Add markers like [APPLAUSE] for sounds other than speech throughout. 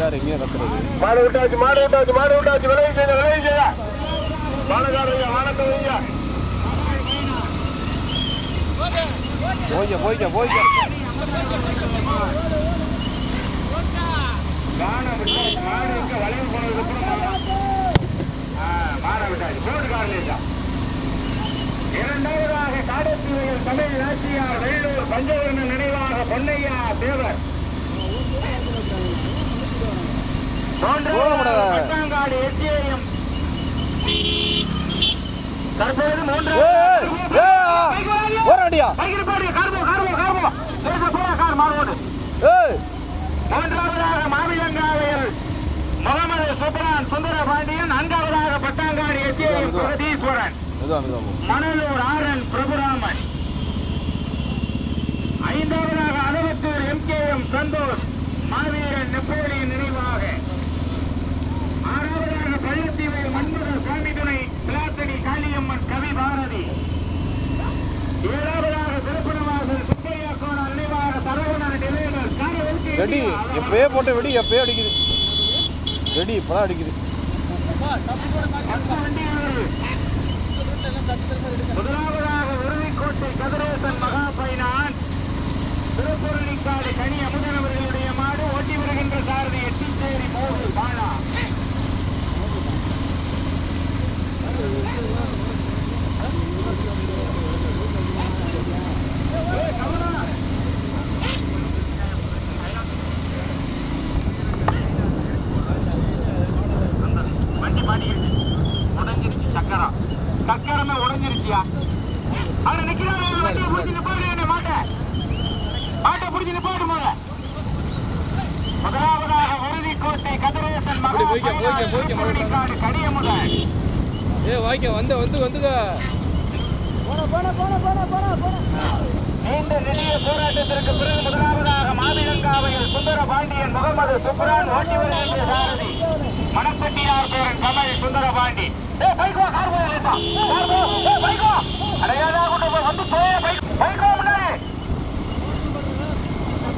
யார் எங்கேயே கத்துறது மாடு விட்டாச்சு மாடு விட்டாச்சு மாடு விட்டாச்சு. விளைய செய்ய விளைய செய்ய மானக்காரங்க வானக்கவங்க போய்க்க போய்க்க போய்க்க. மானை விட்டாச்சு மாடு இங்க வளைவு போனதுக்கு அப்புறம் மானை விட்டாச்சு. போட்டுக்காரங்க இரண்டாவதாக காடத்தீவையில் தமிழ் நாச்சியார் வெள்ளூர் பஞ்சவர்ண நினைவாக பொன்னையா தேவர். ஏய் மூன்றாவதாக மாவிலங்காவையில் முகமது சுப்ரான் சுந்தர பாண்டியன் நான்காவதாக பட்டாங்காடு எஸ்ஏஎம் பிரகதீஸ்வரன் மெதுவா மெதுவா போ. மணலூர் ஆரன் பிரபுராமன். ஐந்தாவதாக அளவத்தூர் எம்கேஎம் சந்தோஷ். மாவீரன் நெப்போலியன் நினைவாக. பள்ளத்தீவு மன்மத சுவாமி துணை பிளாத்தடி காளியம்மன் கவி பாரதி. ஏழாவதாக திருப்பணவாசல் சுப்பையா கோண நினைவாக சரவணன் நிலையங்கள் வெடி எப்பயே போட்ட வெடி எப்பயே அடிக்குது. வெடி இப்பதான் அடிக்குது. முதலாவதாக உறுதிக்கோட்டை கதிரேசன் மகா பைனான் திருப்பொருளிக்காடு கனி அமுதன் அவர்களுடைய மாடு ஓட்டி வருகின்ற சாரதி எட்டிச்சேரி மோகு பாலா ஏய், கமலா. அந்த வண்டி மாட்டிக்கிடுச்சு உடஞ்சிருச்சு சக்கரம் சக்கரமே உடஞ்சிருச்சியா அவரை நிக்கிறாரு ஒரு வண்டியை பிடிச்சி நிப்பாடு என்ன மாட்டை மாட்டை பிடிச்சி நிப்பாடு போல முதலாவதாக உறுதிக்கோட்டை கதிரேசன் மகா போய்க்க, போய்க்க, போய்க்க, மறுபடியும். திருப்பணிக்காடு கனியமுதன் வாய்க்க வந்து வந்து வந்துக்க. நீண்ட நெடிய போராட்டத்திற்கு பிறகு முதலாவதாக மாவிலங்காவையில் சுந்தர பாண்டியன் முகமது சுப்ரான் ஓட்டி வருகின்ற சாரதி. மணப்பட்டியார் பேரன் கமல் சுந்தர பாண்டி. ஏய் பைக்கோ கார் போய் லேசா. கார் போ ஏய் பைக்கோ அடையாதா கொண்டு போய் வந்து போய் பைக். பைக்கோ முன்னாடி.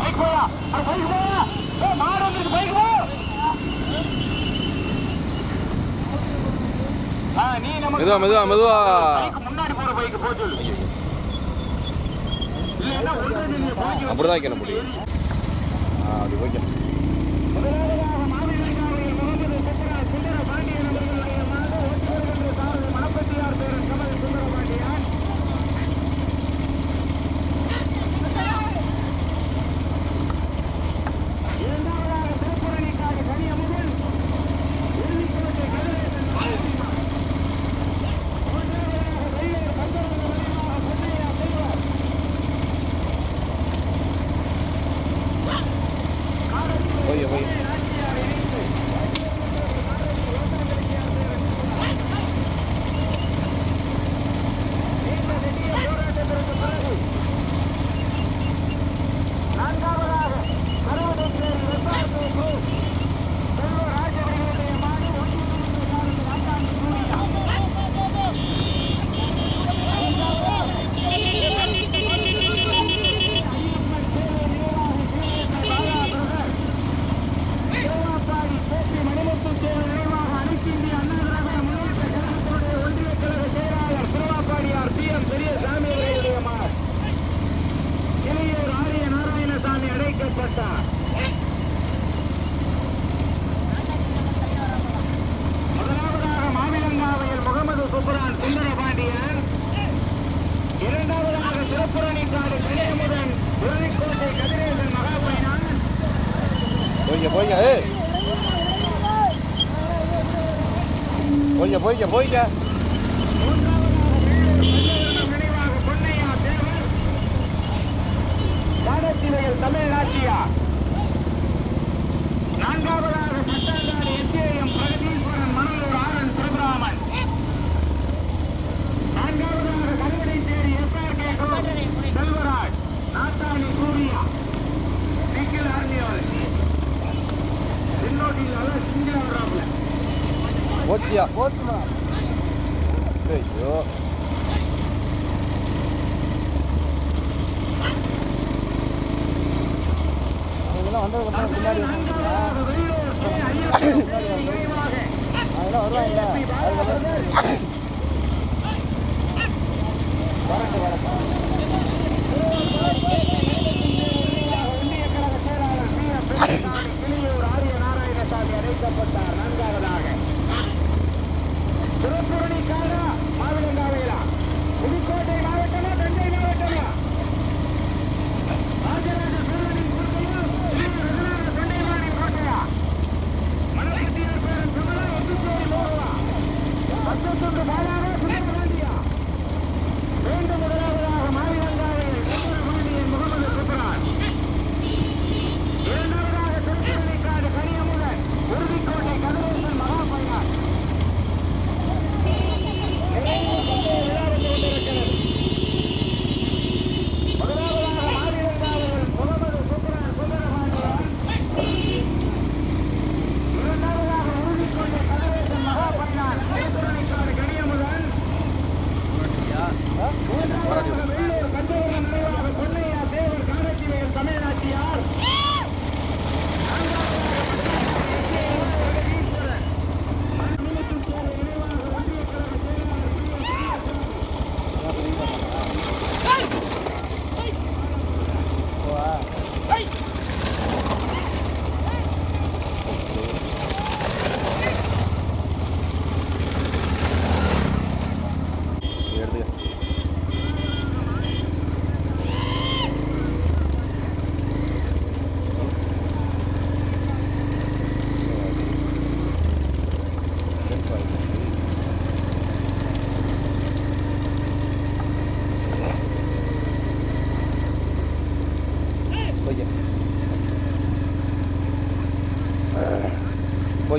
பைக் போயா அட பைக் போயா மாடு வந்துருக்கு பைக். போ ஆ நீ நம்ம மெதுவா மெதுவா மெதுவா. அப்படிதான் வைக்கணும் முடியும் அப்படி வைக்கணும்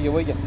you, will you?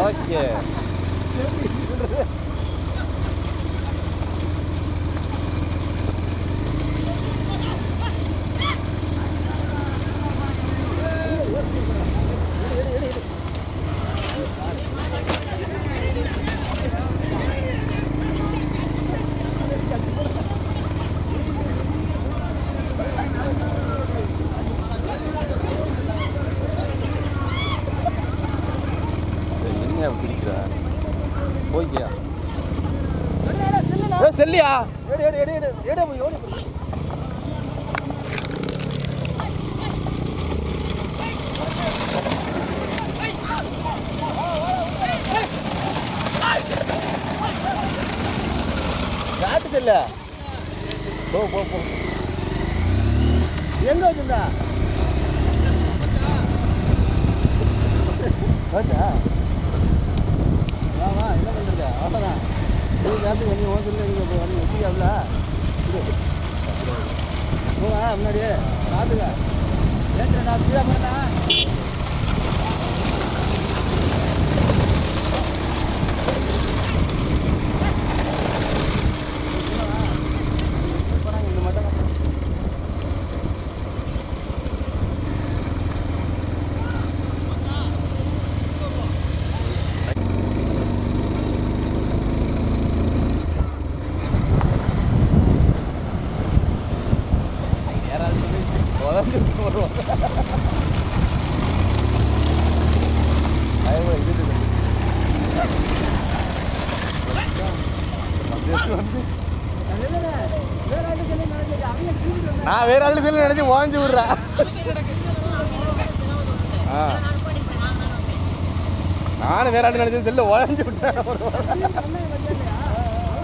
Okey. [LAUGHS] இல்லை போ போ போ. எங்கே வச்சுருந்தா? ஓகே ஆமா என்ன பண்ணுறது அவ்வளோதான் நீ காசு நீ ஓசரில் நீங்கள் இப்போ வந்து வச்சுக்கல போவா முன்னாடியே. பார்த்துக்க ஏற்றுறா கீழே போனா நான் வேற ஆளு செல்ல நினைச்சு ஓஞ்சி விடுறேன் நானும் வேற ஆளு நினைச்சு செல்லு ஓஞ்சி விட்டேன்.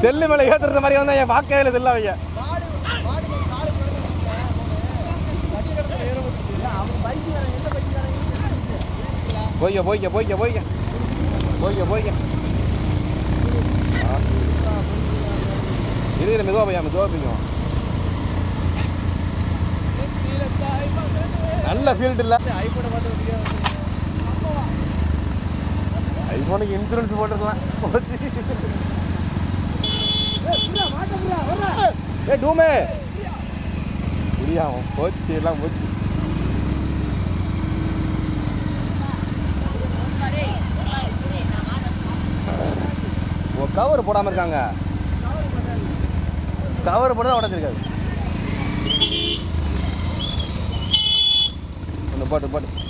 செல்லு மேல ஏத்துற மாதிரி வந்தேன் என் பார்க்கவே செல்ல அவங்க. போய்க்க போய்க்க போய்க்க போய்க்க. போய்க்க போய்க்க. இருக்கிற மெதுவாக பையன் மெதுவாக பையன் நல்ல ஃபீல்டு இல்லை. ஐஃபோனுக்கு இன்சூரன்ஸ் போட்டுருக்கலாம் ஏ டூமே. முடியாம போச்சு எல்லாம் போச்சு. கவர் போடாம இருக்காங்க. கவர் போட்டு தான் உடச்சிருக்காது ஒன்று போட்டு போட்டு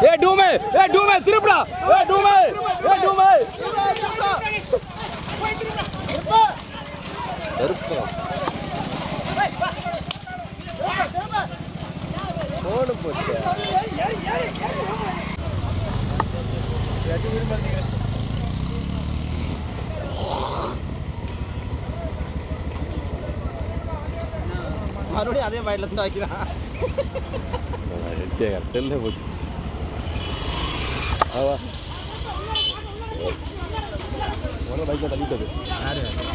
ஏ டூமே ஏ டூமே திருப்புடா ஏ டூமே ஏ டூமே கருப்பா போடு போச்சு மறுபடியும் அதே பாயில இருந்து வைக்கிறான் செல்லே போச்சு. ஆவா ஒரு பைக்கை தள்ளி விட்டது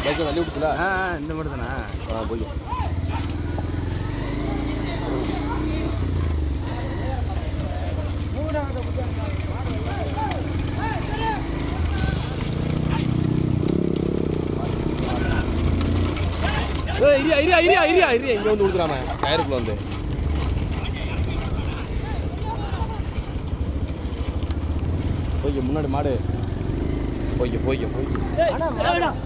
பைக்கை தள்ளி விட்டுல ஆ இந்த மட்டும் தானே? ஆ போய். இரியா இரியா இரியா இரியா. இரியா இங்க வந்து கொடுத்துறாம. டயருக்குள்ள வந்து. போய்க்க முன்னாடி மாடு. போய்க்க போய்க்க போய்க்க.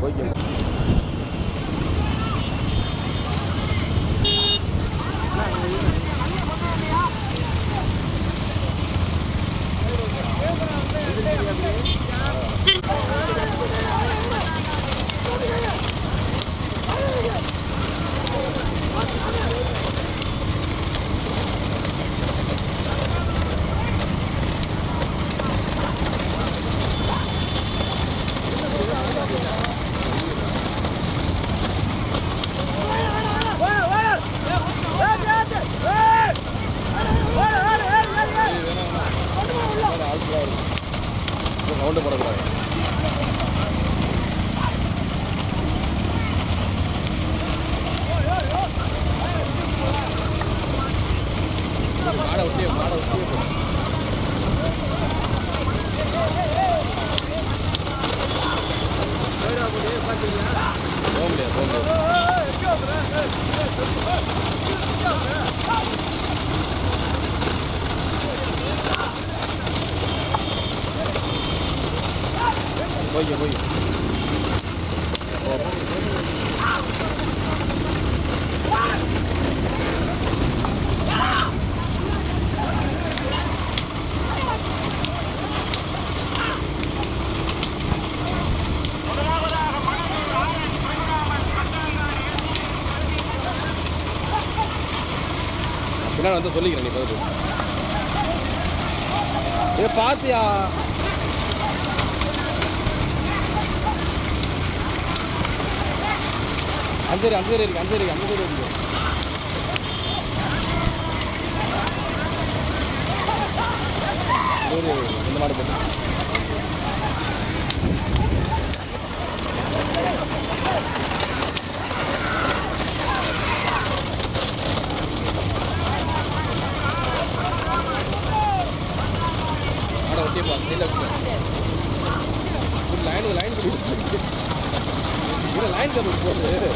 போய்க்க. சவுண்டு போடக்கூடாது வந்து சொல்லிக்கிறேன் நீ பதில் ஏ பாத்தியா? அஞ்சரி அஞ்சரி இருக்கு அஞ்சரி இருக்கு. அஞ்சரி இருக்கு இந்த மாடு போட்டு. லைன் லைன் இல்லை லைன் கம்பி போகுது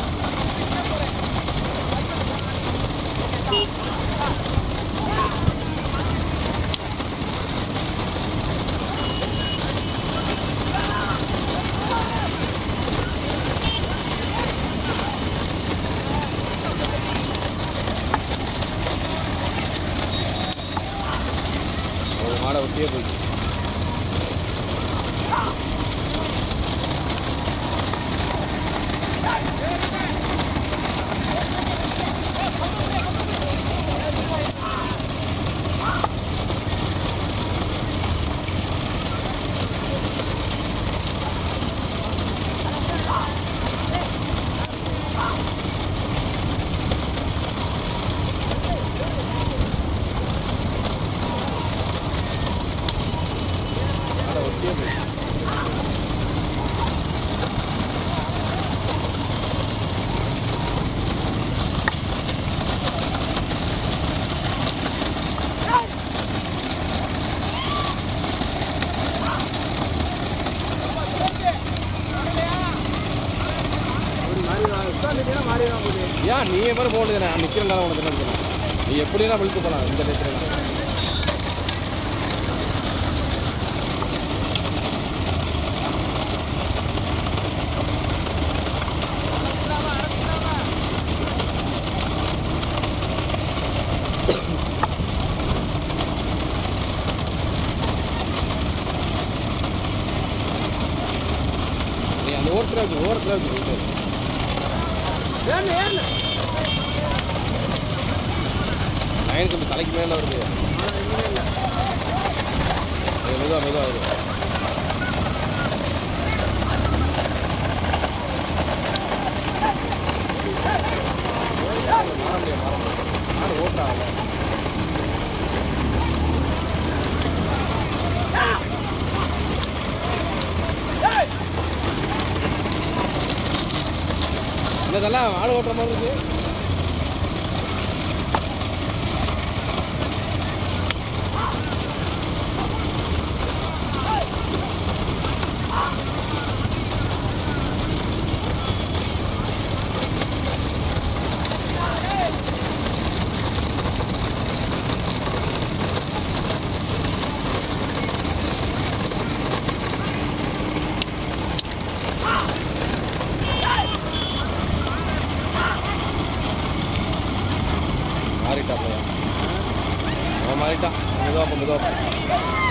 ஒட்டியே போய் அதை ஒட்டியே போய் ஏன் நீ மாதிரி போகணுதுண்ணே நான் நிற்கிறேன் உனக்கு என்ன இருக்கணும் நீ எப்படினா விழுத்து போகலாம் இந்த நேரத்தில் நீ அந்த ஓரத்தில் இருக்கு ஓரத்தில் இருக்கு லைன் கொஞ்சம் தலைக்கு மேலே வருது அது மெதுவா மெதுவா வருது மாற முடியாது மாற முடியாது நானும் ஓட்டுறாங்க இதெல்லாம் ஆடு ஓட்டுற மாதிரி இருக்கு. மெதுவா போ மெதுவா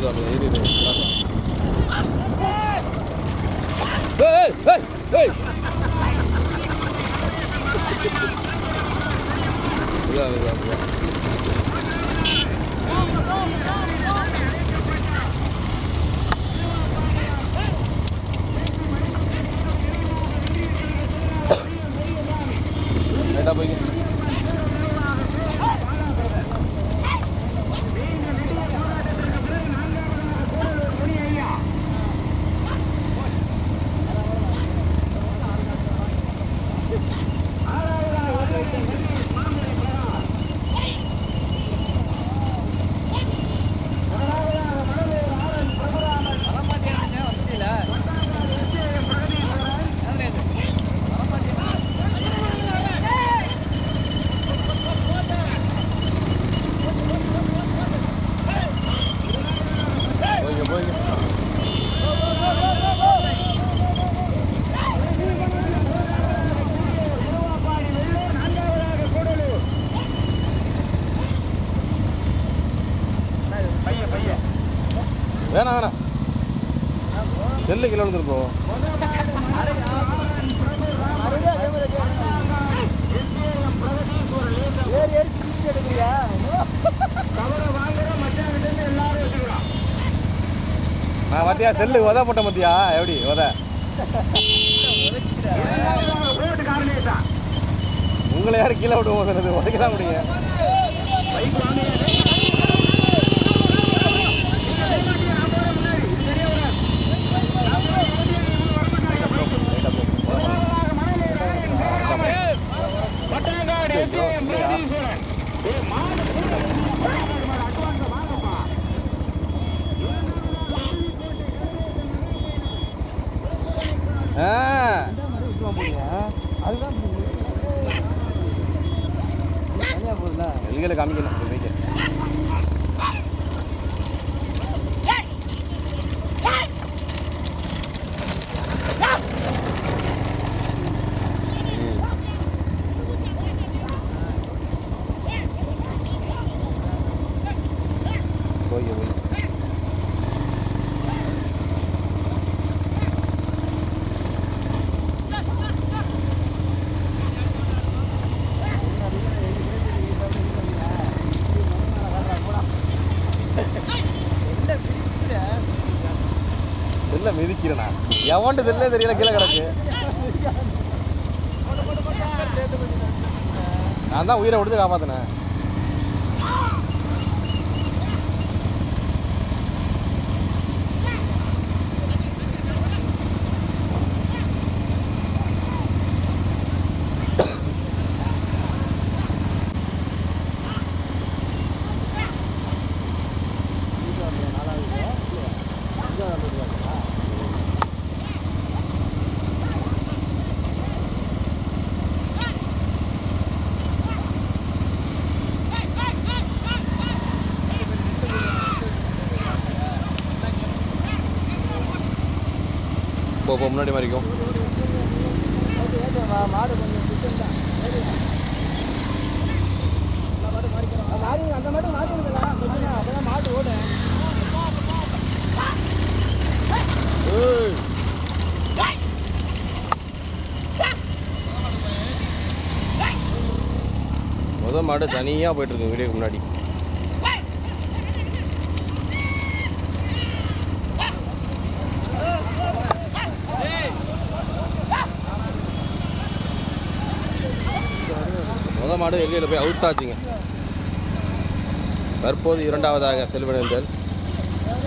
மெதுவா மெதுவா மெதுவா இரு இரு ஏய் ஏய் ஏய் மெதுவா மெதுவா மெதுவா லைட்டாக போய்க்க போய்க்க போய்க்க வேணாம் வேணாம் செல்லு கிலோ வந்துரு ப்ரோ நான் பார்த்தியா செல்லு உத போட்ட மத்தியா எப்படி உத உங்களை யாரும் கீழே விட்டு போகிறது உதைக்க தான் ஆ. எல்கையில் காமிக்கணும் இல்லை மிதிக்கிறேண்ணா எவன்ட்டு தெரியல தெரியல கீழே கிடக்கு. நான் தான் உயிரை விடுத்து காப்பாத்தினேன். போ போ முன்னாடி மாதிரிக்கும் ஏய். முத மாடு தனியாக போயிட்டுருக்கு வீடியோக்கு முன்னாடி முத மாடு எல்லையில் போய் அவுட் ஆச்சுங்க. தற்போது இரண்டாவதாக செல்வனேந்தல்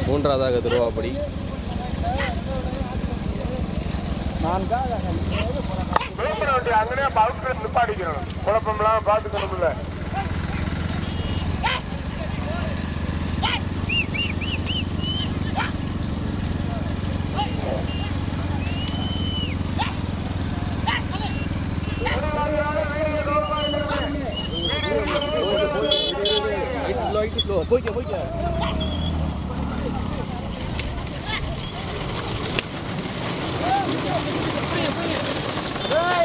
மூன்றாவதாக திருவாப்படி விளம்பர வண்டி குழப்பம்லாம் பார்த்துக்கணும்ல. போய்க்க போய்க்க போன் உடஞ்சு